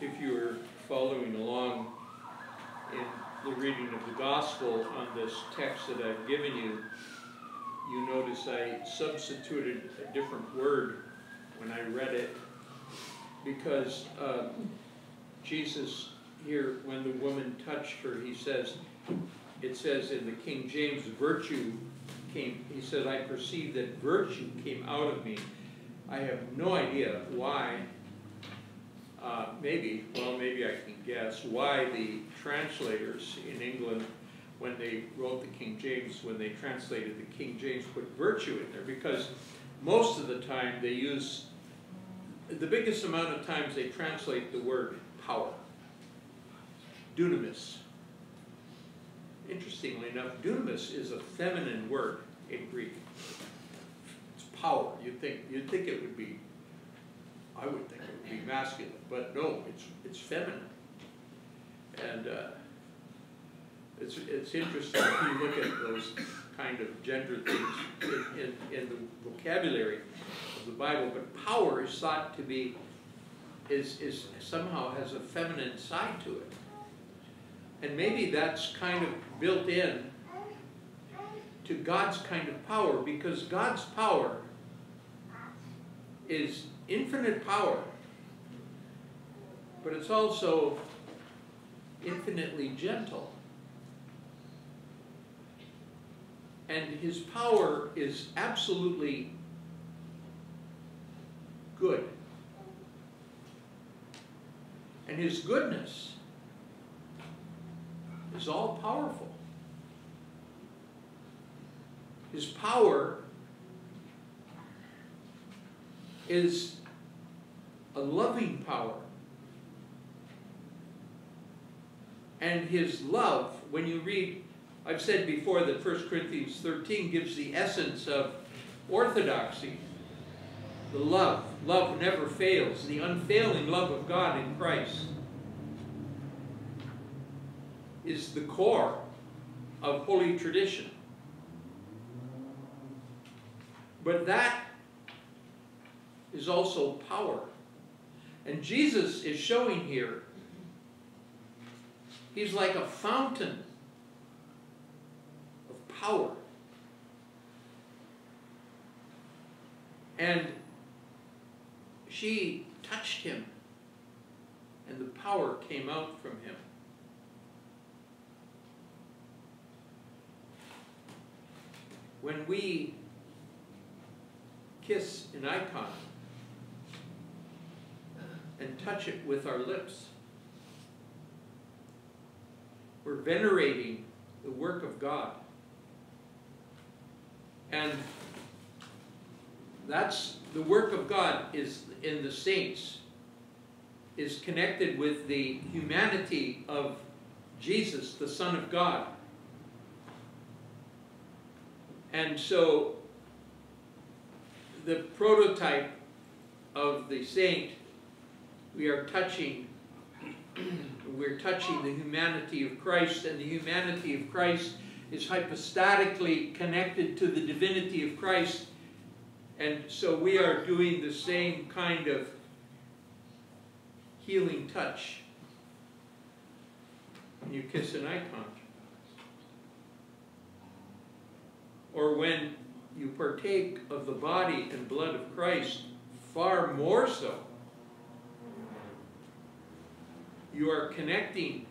if you were following along in the reading of the gospel on this text that I've given you, you notice I substituted a different word when I read it because uh, Jesus here, when the woman touched her, he says, it says in the King James, virtue came, he said, I perceive that virtue came out of me. I have no idea why, uh, maybe, well, maybe I can guess, why the translators in England, when they wrote the King James, when they translated the King James, put virtue in there, because most of the time they use, the biggest amount of times they translate the word power. Dunamis. Interestingly enough, dunamis is a feminine word in Greek. It's power. You'd think you'd think it would be. I would think it would be masculine, but no, it's it's feminine. And uh, it's it's interesting if you look at those kind of gender things in, in, in the vocabulary of the Bible. But power is thought to be is is somehow has a feminine side to it. And maybe that's kind of built in to God's kind of power because God's power is infinite power, but it's also infinitely gentle. And his power is absolutely good. And his goodness is all powerful. His power is a loving power. And his love, when you read, I've said before that 1 Corinthians 13 gives the essence of orthodoxy. The love. Love never fails. The unfailing love of God in Christ is the core of holy tradition. But that is also power. And Jesus is showing here, he's like a fountain of power. And she touched him, and the power came out from him. when we kiss an icon and touch it with our lips, we're venerating the work of God. And that's the work of God is in the saints is connected with the humanity of Jesus, the Son of God. And so the prototype of the saint, we are touching, we're touching the humanity of Christ, and the humanity of Christ is hypostatically connected to the divinity of Christ. And so we are doing the same kind of healing touch when you kiss an icon. or when you partake of the body and blood of Christ, far more so. You are connecting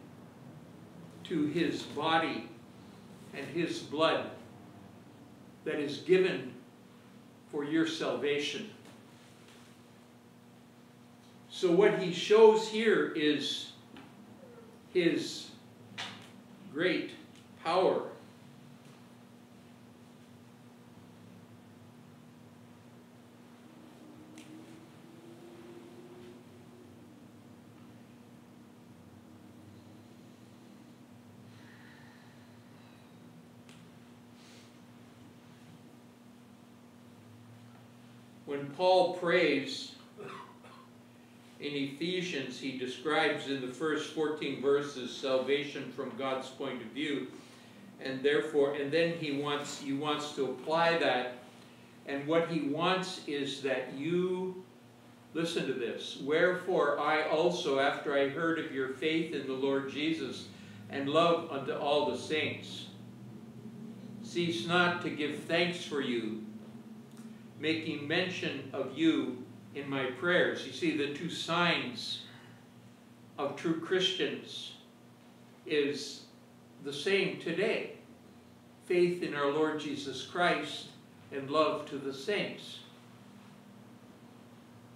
to his body and his blood that is given for your salvation. So what he shows here is his great power when Paul prays in Ephesians, he describes in the first 14 verses salvation from God's point of view. And therefore, and then he wants, he wants to apply that. And what he wants is that you Listen to this. Wherefore I also, after I heard of your faith in the Lord Jesus and love unto all the saints, cease not to give thanks for you, making mention of you in my prayers. You see, the two signs of true Christians is the same today. Faith in our Lord Jesus Christ and love to the saints.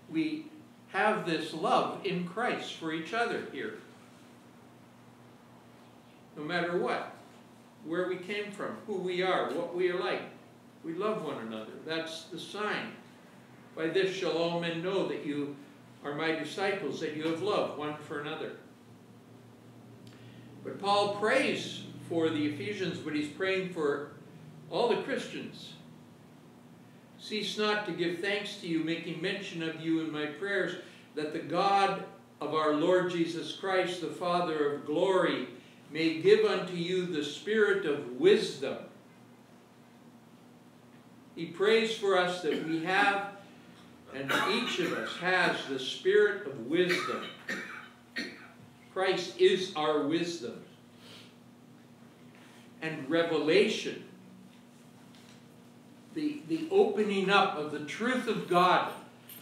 We have this love in Christ for each other here. No matter what, where we came from, who we are, what we are like. We love one another. That's the sign. By this shall all men know that you are my disciples, that you have love one for another. But Paul prays for the Ephesians, but he's praying for all the Christians. Cease not to give thanks to you, making mention of you in my prayers, that the God of our Lord Jesus Christ, the Father of glory, may give unto you the spirit of wisdom. He prays for us that we have, and each of us has, the spirit of wisdom. Christ is our wisdom. And revelation, the, the opening up of the truth of God,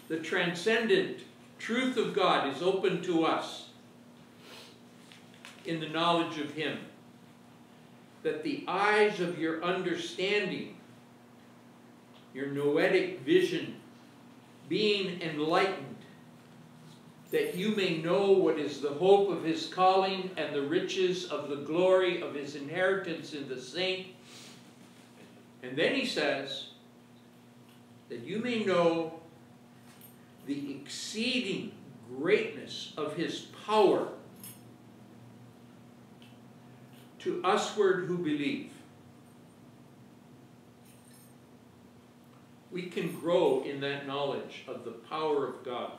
the transcendent truth of God is open to us in the knowledge of Him. That the eyes of your understanding, your noetic vision, being enlightened, that you may know what is the hope of his calling and the riches of the glory of his inheritance in the saint. And then he says, that you may know the exceeding greatness of his power to usward who believe. We can grow in that knowledge of the power of God.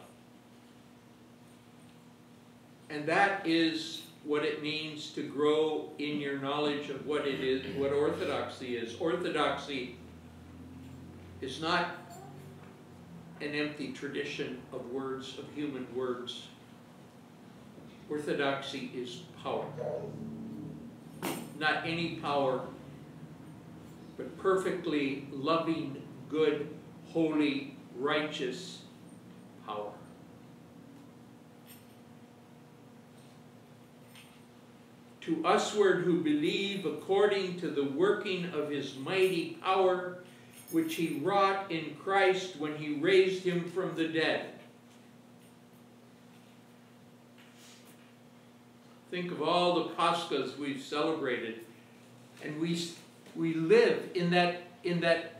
And that is what it means to grow in your knowledge of what it is, what orthodoxy is. Orthodoxy is not an empty tradition of words, of human words. Orthodoxy is power. Not any power, but perfectly loving, good, holy, righteous power. To usward who believe according to the working of his mighty power, which he wrought in Christ when he raised him from the dead. Think of all the Paschas we've celebrated, and we, we live in that, in that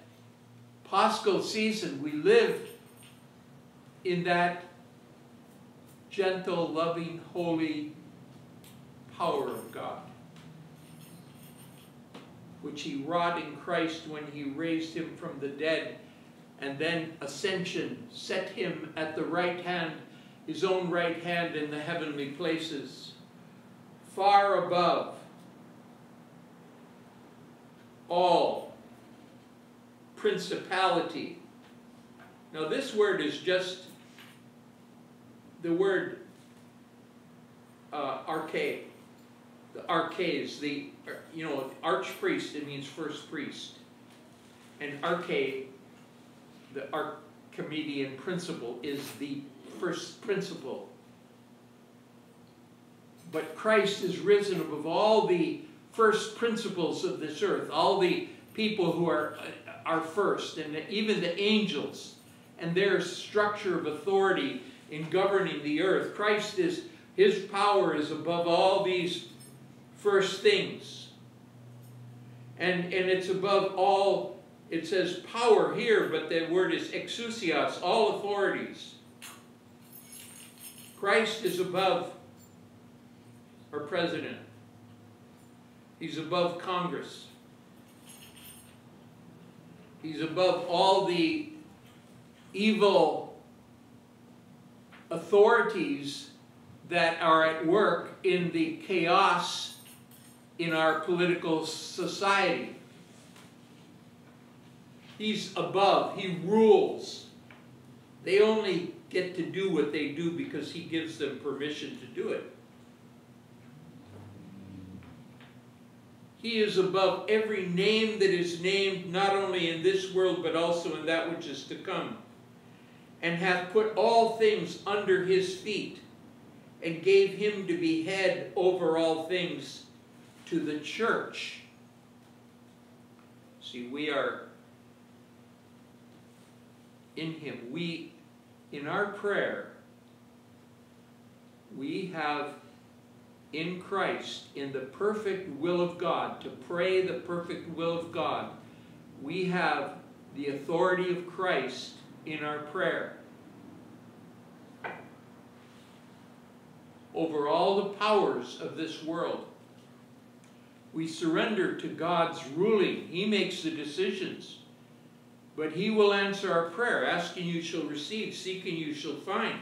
Paschal season. We live in that gentle, loving, holy power of God which he wrought in Christ when he raised him from the dead, and then ascension set him at the right hand, his own right hand in the heavenly places, far above all principality. Now this word is just the word uh, arche, the arches, the you know, archpriest, it means first priest. And arche, the Archimedean principle, is the first principle. But Christ is risen above all the first principles of this earth, all the people who are, are first, and even the angels and their structure of authority in governing the earth. Christ is, his power is above all these first things. And, and it's above all, it says power here, but the word is exousios, all authorities. Christ is above our president. He's above Congress. He's above all the evil authorities that are at work in the chaos in our political society. He's above, he rules. They only get to do what they do because he gives them permission to do it. He is above every name that is named, not only in this world, but also in that which is to come, and hath put all things under his feet, and gave him to be head over all things to the church. See, we are in him. We, in our prayer, we have in Christ, in the perfect will of God, to pray the perfect will of God, we have the authority of Christ in our prayer. Over all the powers of this world. We surrender to God's ruling. He makes the decisions. But He will answer our prayer. Asking you shall receive, seeking you shall find.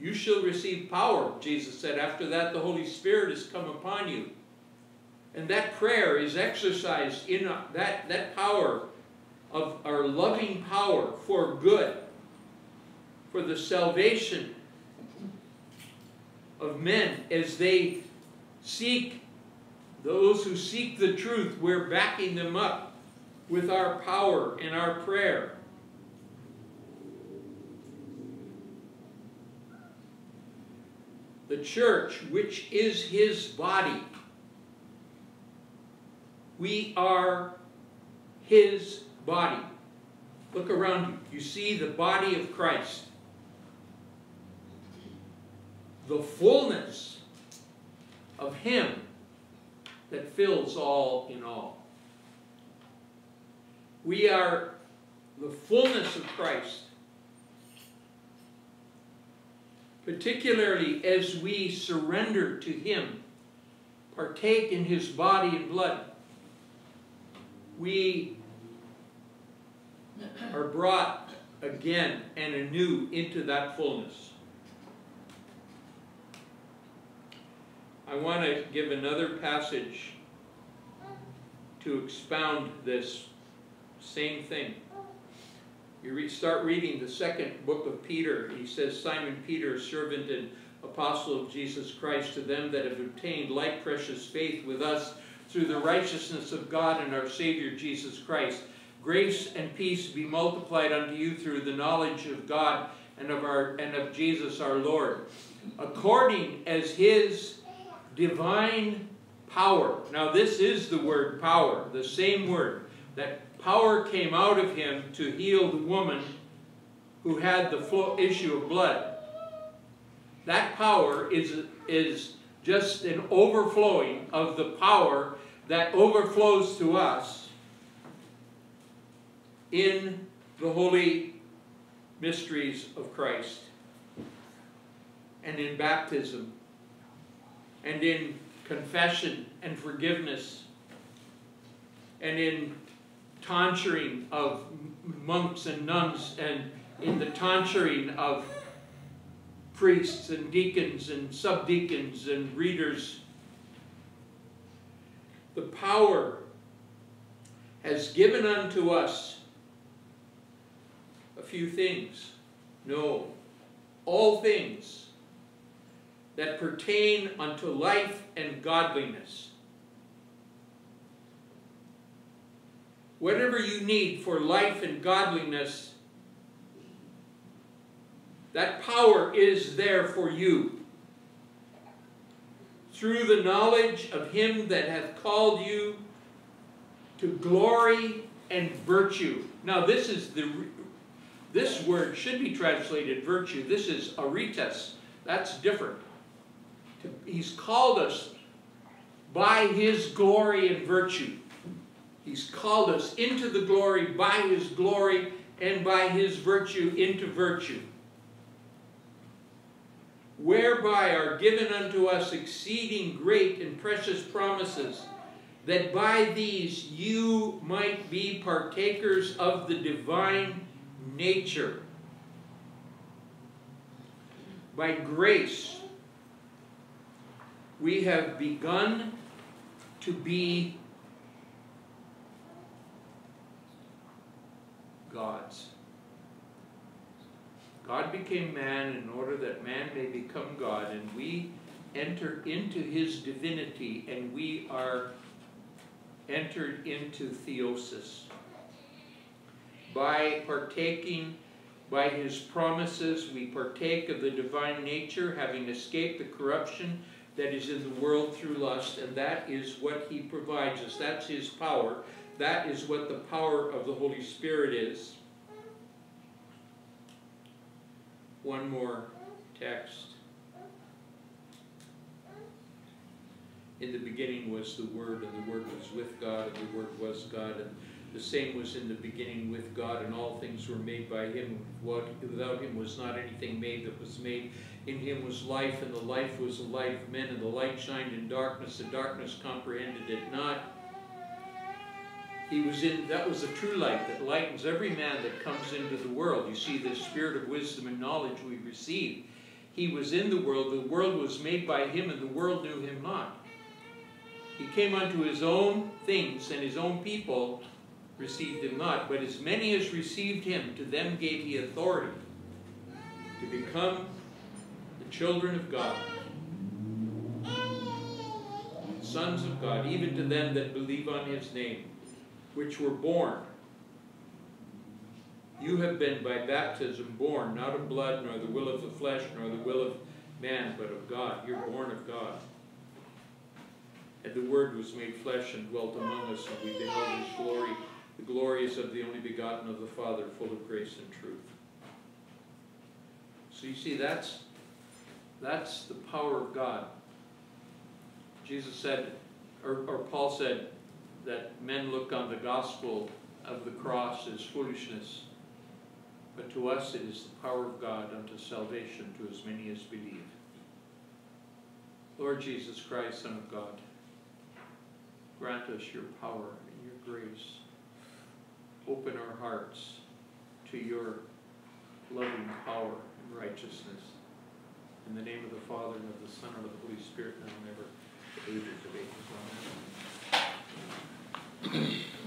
You shall receive power, Jesus said. After that, the Holy Spirit has come upon you. And that prayer is exercised in a, that, that power of our loving power for good, for the salvation of men as they seek, those who seek the truth, we're backing them up with our power and our prayer. The church, which is his body. We are his body. Look around you. You see the body of Christ. The fullness of him that fills all in all. We are the fullness of Christ particularly as we surrender to Him, partake in His body and blood, we are brought again and anew into that fullness. I want to give another passage to expound this same thing. You re start reading the second book of Peter. He says, Simon Peter, servant and apostle of Jesus Christ, to them that have obtained like precious faith with us through the righteousness of God and our Savior Jesus Christ. Grace and peace be multiplied unto you through the knowledge of God and of our and of Jesus our Lord, according as his divine power. Now this is the word power, the same word that power came out of him to heal the woman who had the issue of blood. That power is, is just an overflowing of the power that overflows to us in the holy mysteries of Christ and in baptism and in confession and forgiveness and in tonsuring of monks and nuns and in the tonsuring of priests and deacons and subdeacons and readers. The power has given unto us a few things. No, all things that pertain unto life and godliness whatever you need for life and godliness, that power is there for you. Through the knowledge of him that hath called you to glory and virtue. Now this is the, this word should be translated virtue. This is aretes. That's different. He's called us by his glory and virtue. He's called us into the glory by his glory and by his virtue into virtue. Whereby are given unto us exceeding great and precious promises, that by these you might be partakers of the divine nature. By grace, we have begun to be God's. God became man in order that man may become God, and we enter into his divinity, and we are entered into theosis. By partaking by his promises, we partake of the divine nature, having escaped the corruption that is in the world through lust, and that is what he provides us. That's his power. That is what the power of the Holy Spirit is. One more text. In the beginning was the Word, and the Word was with God, and the Word was God, and the same was in the beginning with God, and all things were made by him. What, without him was not anything made that was made. In him was life, and the life was the light of men, and the light shined in darkness, the darkness comprehended it not. He was in, that was the true light that lightens every man that comes into the world. You see, the spirit of wisdom and knowledge we receive. He was in the world, the world was made by him, and the world knew him not. He came unto his own things, and his own people received him not. But as many as received him, to them gave he authority to become the children of God, sons of God, even to them that believe on his name, which were born. You have been by baptism born, not of blood, nor the will of the flesh, nor the will of man, but of God. You're born of God. And the Word was made flesh and dwelt among us, and we beheld His glory, the glory is of the only begotten of the Father, full of grace and truth. So you see, that's, that's the power of God. Jesus said, or, or Paul said, that men look on the gospel of the cross as foolishness, but to us it is the power of God unto salvation to as many as believe. Lord Jesus Christ, Son of God, grant us your power and your grace open our hearts to your loving power and righteousness. In the name of the Father, and of the Son, and of the Holy Spirit, now and ever. どこにいる?